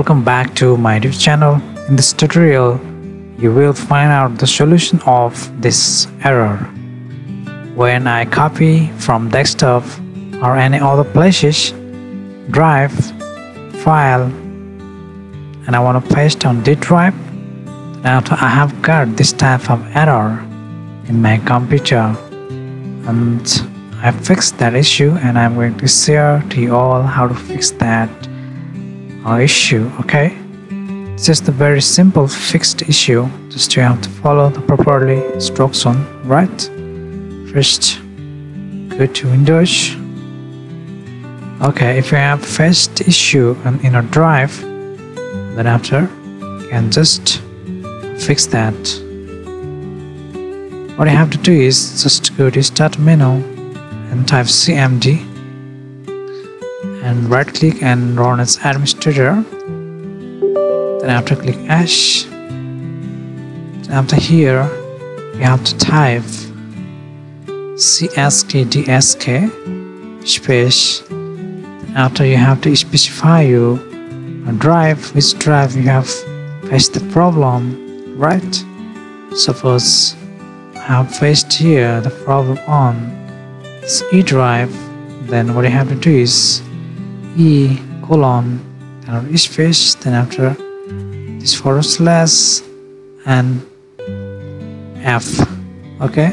Welcome back to my YouTube channel. In this tutorial, you will find out the solution of this error. When I copy from desktop or any other places, drive, file, and I want to paste on D drive, now I have got this type of error in my computer and I fixed that issue and I'm going to share to you all how to fix that uh, issue okay? It's just a very simple fixed issue just you have to follow the properly instruction right? First go to windows. Okay if you have fixed issue in a drive then after you can just fix that. What you have to do is just go to start menu and type cmd and right click and run as administrator. Then after click ash then after here you have to type chkdsk space. After you have to specify your drive which drive you have faced the problem right? Suppose I have faced here the problem on E drive then what you have to do is E colon then after space then after this forward slash and F. Okay?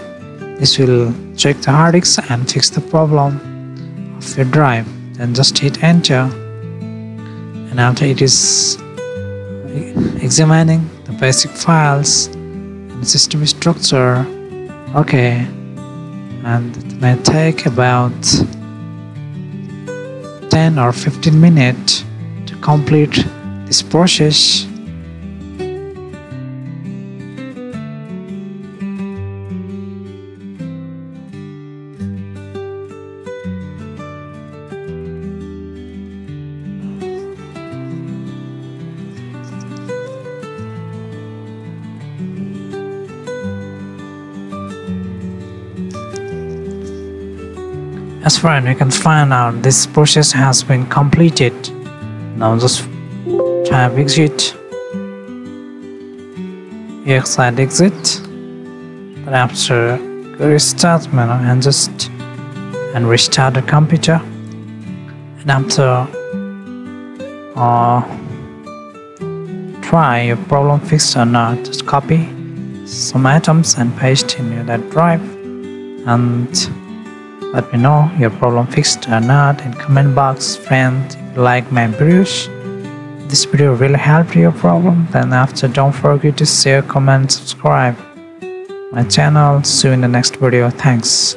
This will check the hard disk and fix the problem of your drive. Then just hit enter. And after it is examining the basic files and system structure. Okay. And it may take about 10 or 15 minutes to complete this process as far as we can find out this process has been completed. Now just type exit. Exit exit. Then after restart menu and just and restart the computer. And after uh, try your problem fixed or not just copy some items and paste in your that drive and let me know your problem fixed or not in comment box. Friend, if you like my videos, this video really helped your problem, then after don't forget to share, comment, subscribe my channel. See you in the next video. Thanks.